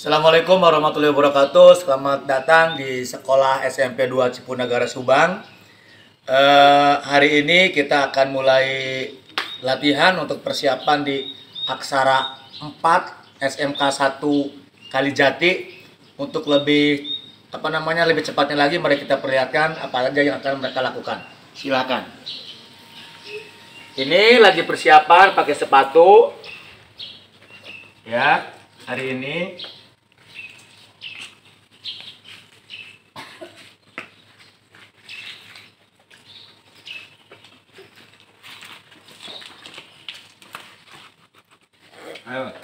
Assalamualaikum warahmatullahi wabarakatuh. Selamat datang di Sekolah SMP 2 Cipunagara Subang. Eh, hari ini kita akan mulai latihan untuk persiapan di Aksara 4 SMK 1 Kalijati untuk lebih apa namanya lebih cepatnya lagi mari kita perlihatkan apa saja yang akan mereka lakukan. Silakan. Ini lagi persiapan pakai sepatu. Ya, hari ini Ayo.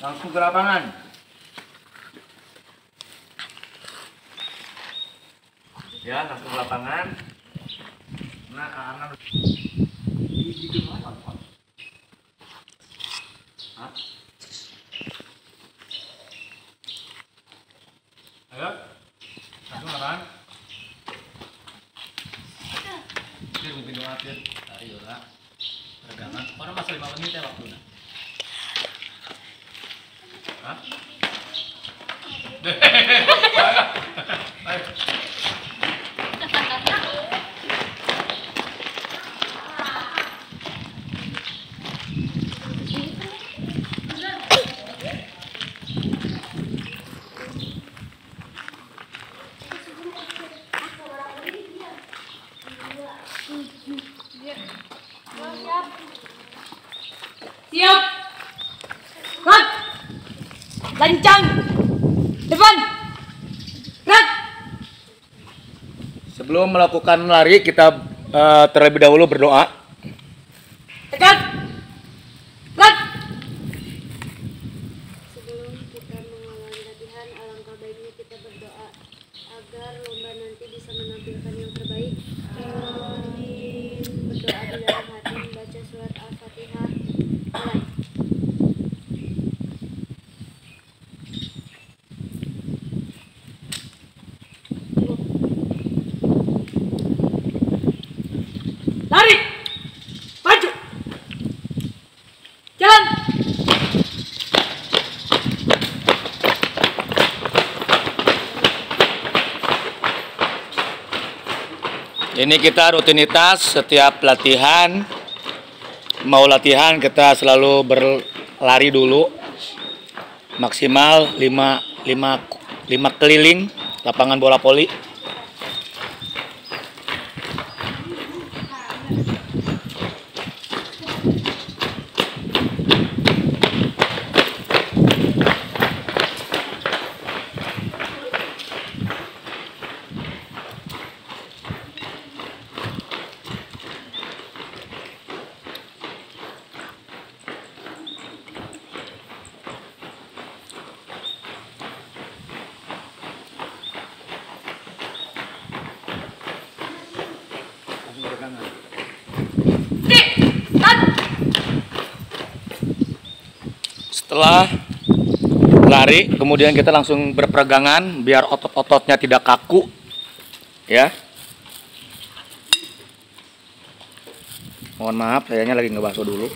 Langsung ke lapangan. Ya, langsung ke lapangan. Nah? Hah? Ayo. Langsung lapangan. Ayo lah peregangan orang masa lima menit ya waktunya Hả? Rat. Lancang. Depan. Rat. Sebelum melakukan lari kita eh, terlebih dahulu berdoa. Dekat. Rat. Sebelum kita mengawali latihan, alangkah baiknya kita berdoa agar lomba nanti bisa menampilkan yang terbaik. Amin. Berdoa di dalam hati membaca surat Al-Fatihah. Mulai. Lari. Maju. Jalan. Ini kita rutinitas setiap latihan mau latihan kita selalu berlari dulu maksimal 5 5 5 keliling lapangan bola voli. Setelah lari, kemudian kita langsung berperegangan biar otot-ototnya tidak kaku. Ya. Mohon maaf, sayanya lagi ngebasuh dulu.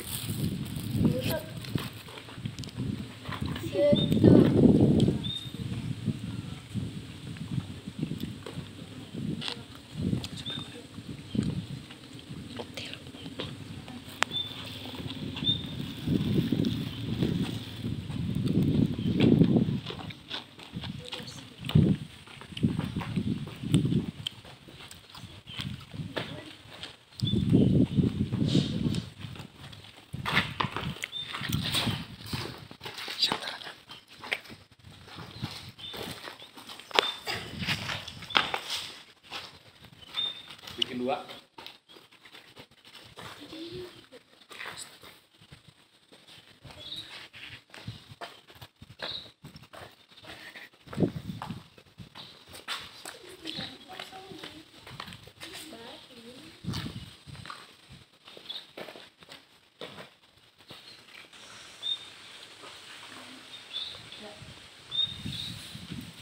Bikin dua.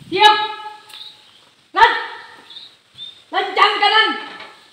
Siap. Rat. Lancang kanan.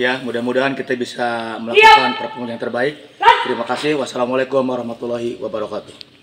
Ya, mudah-mudahan kita bisa melakukan performa yang terbaik. Terima kasih. Wassalamualaikum warahmatullahi wabarakatuh.